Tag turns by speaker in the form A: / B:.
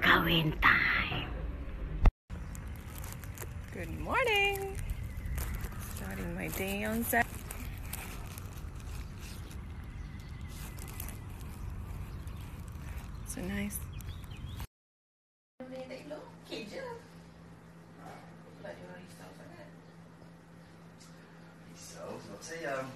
A: Kawin time.
B: Good morning. Starting my day on set. So nice.
C: let's say, um,